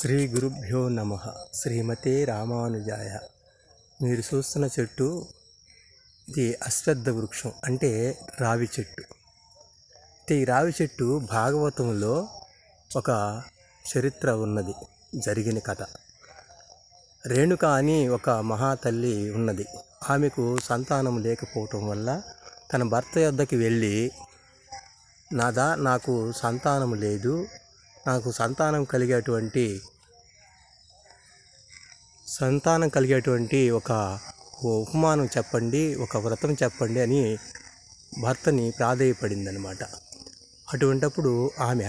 శ్రీ గురుభ్యో నమ. శ్రీమతే రామానుజాయ. మీరు చూస్తున్న చెట్టు ఇది అశ్వద్ధ వృక్షం అంటే రావి చెట్టు. అయితే ఈ రావి చెట్టు భాగవతంలో ఒక చరిత్ర ఉన్నది జరిగిన కథ. రేణుక అని ఒక మహాతల్లి ఉన్నది. ఆమెకు సంతానం లేకపోవటం వల్ల తన భర్త యొద్దకి వెళ్ళి నాదా నాకు సంతానం లేదు నాకు సంతానం కలిగేటువంటి సంతానం కలిగేటువంటి ఒక ఉపమానం చెప్పండి ఒక వ్రతం చెప్పండి అని భర్తని ప్రాధేయపడిందనమాట అటువంటప్పుడు ఆమె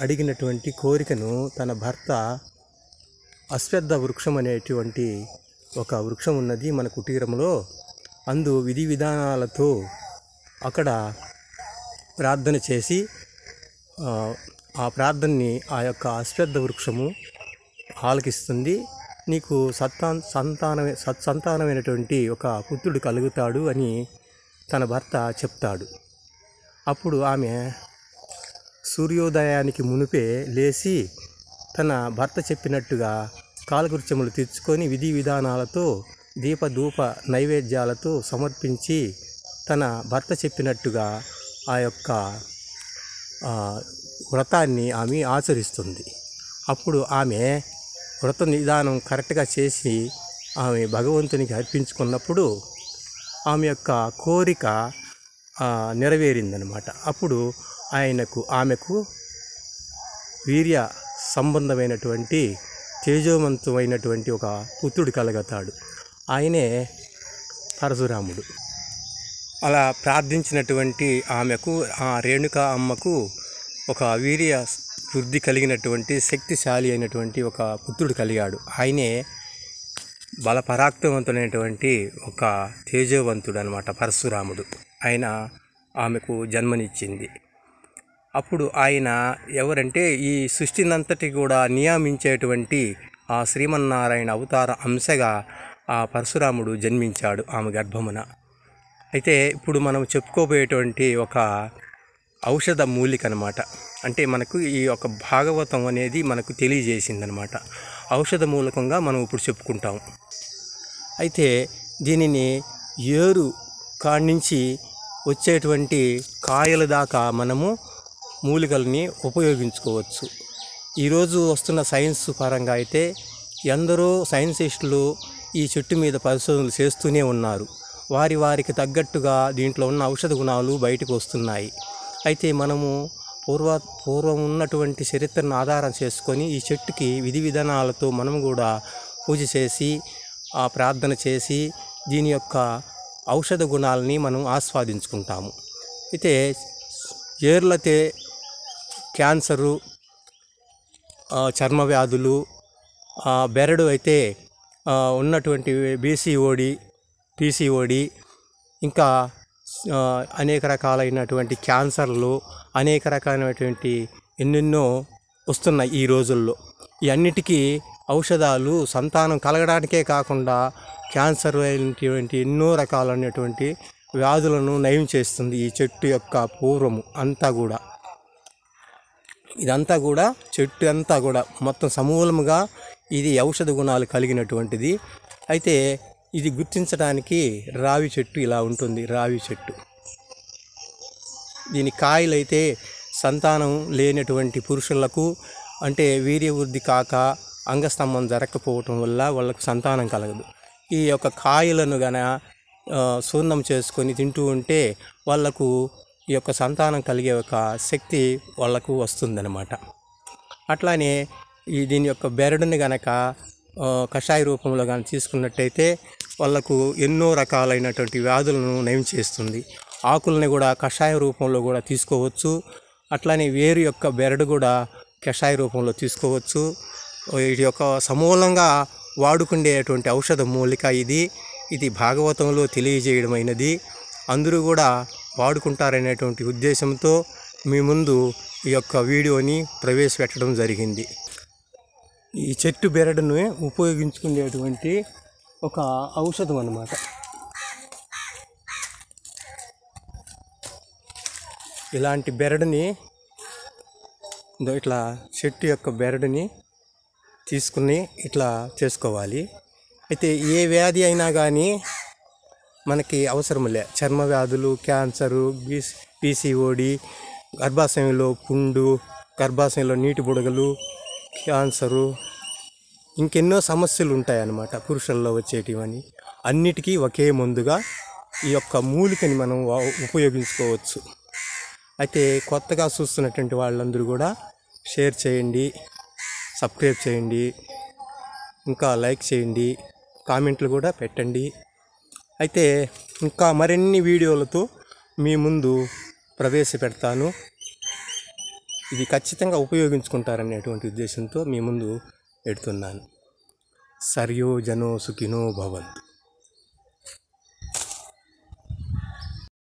అడిగినటువంటి కోరికను తన భర్త అశ్వద్ధ వృక్షం అనేటువంటి ఒక వృక్షం ఉన్నది మన కుటీరంలో. అందు విధి విధానాలతో అక్కడ ప్రార్థన చేసి ఆ, ప్రార్థనని ఆ యొక్క అశ్వద్ధ వృక్షము ఆలకిస్తుంది. నీకు సత్తా సంతాన సత్సంతానమైనటువంటి ఒక పుత్రుడు కలుగుతాడు అని తన భర్త చెప్తాడు. అప్పుడు ఆమె సూర్యోదయానికి మునిపే లేచి తన భర్త చెప్పినట్టుగా కాలకృత్యములు తెచ్చుకొని విధి విధానాలతో దీపధూప నైవేద్యాలతో సమర్పించి తన భర్త చెప్పినట్టుగా ఆ యొక్క వ్రతాన్ని ఆమె ఆచరిస్తుంది. అప్పుడు ఆమె వ్రత నిదానం కరెక్ట్గా చేసి ఆమె భగవంతునికి అర్పించుకున్నప్పుడు ఆమె యొక్క కోరిక నెరవేరిందనమాట. అప్పుడు ఆయనకు ఆమెకు వీర్య సంబంధమైనటువంటి తేజోవంతమైనటువంటి ఒక పుత్రుడు కలగతాడు. ఆయనే పరశురాముడు. అలా ప్రార్థించినటువంటి ఆమెకు ఆ రేణుక అమ్మకు ఒక వీర్య వృద్ధి కలిగినటువంటి శక్తిశాలి అయినటువంటి ఒక పుత్రుడు కలిగాడు. ఆయనే బలపరాక్తవంతుడైనటువంటి ఒక తేజోవంతుడు అనమాట పరశురాముడు. ఆయన ఆమెకు జన్మనిచ్చింది. అప్పుడు ఆయన ఎవరంటే ఈ సృష్టినంతటి కూడా నియామించేటువంటి ఆ శ్రీమన్నారాయణ అవతార అంశగా ఆ పరశురాముడు జన్మించాడు ఆమె గర్భమున. అయితే ఇప్పుడు మనం చెప్పుకోబోయేటువంటి ఒక ఔషధ మూలిక అనమాట అంటే మనకు ఈ యొక్క భాగవతం అనేది మనకు తెలియజేసిందనమాట. ఔషధ మూలకంగా మనం ఇప్పుడు చెప్పుకుంటాం. అయితే దీనిని ఏరు కాడి నుంచి వచ్చేటువంటి కాయల దాకా మనము మూలికల్ని ఉపయోగించుకోవచ్చు. ఈరోజు వస్తున్న సైన్స్ పరంగా అయితే ఎందరో సైన్సిస్టులు ఈ చెట్టు మీద పరిశోధనలు చేస్తూనే ఉన్నారు. వారి వారికి తగ్గట్టుగా దీంట్లో ఉన్న ఔషధ గుణాలు బయటకు వస్తున్నాయి. అయితే మనము పూర్వ పూర్వం ఉన్నటువంటి చరిత్రను ఆధారం చేసుకొని ఈ చెట్టుకి విధి విధానాలతో మనం కూడా పూజ చేసి ఆ ప్రార్థన చేసి దీని యొక్క ఔషధ గుణాలని మనం ఆస్వాదించుకుంటాము. అయితే ఏర్లతే క్యాన్సరు చర్మ వ్యాధులు ఆ, బెరడు అయితే ఉన్నటువంటి బీసీఓడి పీసీఓడి ఇంకా అనేక రకాలైనటువంటి క్యాన్సర్లు అనేక రకాలైనటువంటి ఎన్నెన్నో వస్తున్నాయి ఈ రోజుల్లో. ఈ అన్నిటికీ ఔషధాలు సంతానం కలగడానికే కాకుండా క్యాన్సర్ అయినటువంటి ఎన్నో రకాలైనటువంటి వ్యాధులను నయం చేస్తుంది ఈ చెట్టు యొక్క పూర్వము అంతా కూడా. ఇదంతా కూడా చెట్టు అంతా కూడా మొత్తం సమూలముగా ఇది ఔషధ గుణాలు కలిగినటువంటిది. అయితే ఇది గుర్తించడానికి రావి చెట్టు ఇలా ఉంటుంది రావి చెట్టు. దీని కాయలైతే సంతానం లేనటువంటి పురుషులకు అంటే వీర్యవృద్ధి కాక అంగస్తంభం జరగకపోవటం వల్ల వాళ్ళకు సంతానం కలగదు. ఈ యొక్క కాయలను గన సూర్ణం చేసుకొని తింటూ ఉంటే వాళ్ళకు ఈ యొక్క సంతానం కలిగే ఒక శక్తి వాళ్ళకు వస్తుందన్నమాట. అట్లానే ఈ దీని యొక్క బెరడుని గనక కషాయ రూపంలో కానీ తీసుకున్నట్టయితే వాళ్ళకు ఎన్నో రకాలైనటువంటి వ్యాధులను నయం చేస్తుంది. ఆకుల్ని కూడా కషాయ రూపంలో కూడా తీసుకోవచ్చు. అట్లానే వేరు యొక్క బెరడు కూడా కషాయ రూపంలో తీసుకోవచ్చు. వీటి యొక్క సమూలంగా వాడుకుండేటువంటి ఔషధ మూలిక ఇది. ఇది భాగవతంలో తెలియజేయడమైనది. అందరూ కూడా వాడుకుంటారనేటువంటి ఉద్దేశంతో మీ ముందు ఈ యొక్క వీడియోని ప్రవేశపెట్టడం జరిగింది. ఈ చెట్టు బెరడును ఉపయోగించుకునేటువంటి ఒక ఔషధం అన్నమాట. ఇలాంటి బెరడుని ఇట్లా చెట్టు యొక్క బెరడుని తీసుకుని ఇట్లా చేసుకోవాలి. అయితే ఏ వ్యాధి అయినా కానీ మనకి అవసరం లే. చర్మ వ్యాధులు క్యాన్సరు బీస్ పీసీఓడి గర్భాశయంలో పుండు గర్భాశయంలో నీటి బుడగలు క్యాన్సరు ఇంకెన్నో సమస్యలు ఉంటాయన్నమాట పురుషుల్లో వచ్చేటివని. అన్నిటికీ ఒకే మందుగా ఈ యొక్క మూలికని మనం ఉపయోగించుకోవచ్చు. అయితే కొత్తగా చూస్తున్నటువంటి వాళ్ళందరూ కూడా షేర్ చేయండి సబ్స్క్రైబ్ చేయండి ఇంకా లైక్ చేయండి కామెంట్లు కూడా పెట్టండి. అయితే ఇంకా మరిన్ని వీడియోలతో మీ ముందు ప్రవేశపెడతాను. ఇది ఖచ్చితంగా ఉపయోగించుకుంటారనేటువంటి ఉద్దేశంతో మీ ముందు పెడుతున్నాను సర్యో జనో సుఖినో భవంతు